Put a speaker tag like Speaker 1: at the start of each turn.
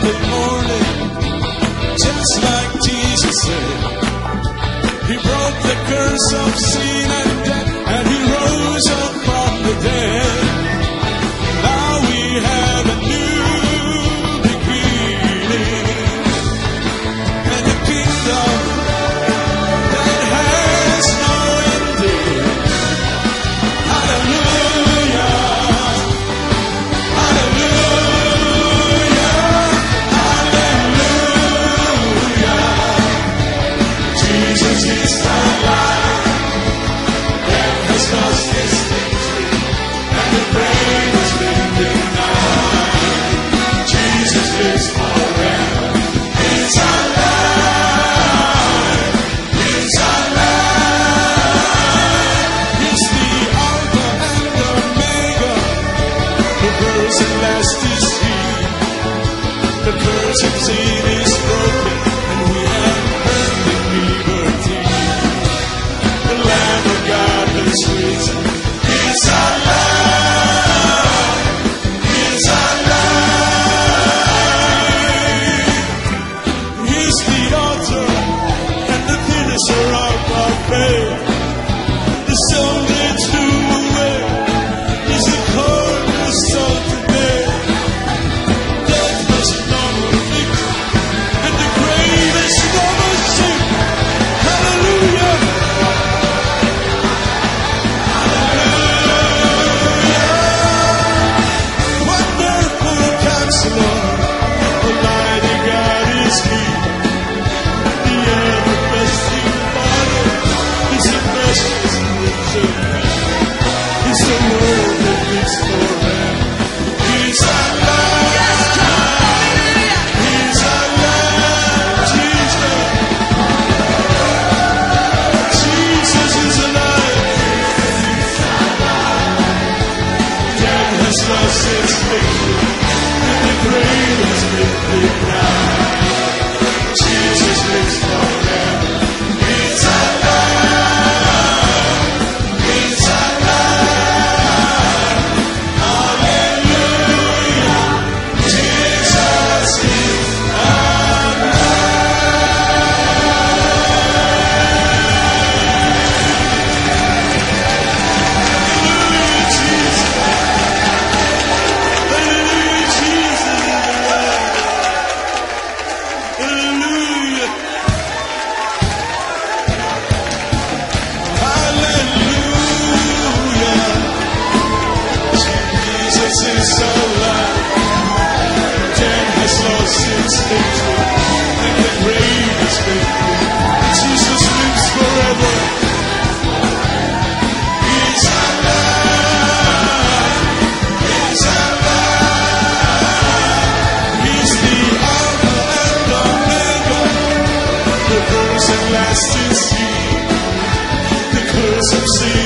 Speaker 1: Sunday morning, just like Jesus said. He broke the curse of sin rest is. The curtain chain is broken, and we have liberty. The Lamb of God our our life. The altar and the of our faith. to see the curse of sin.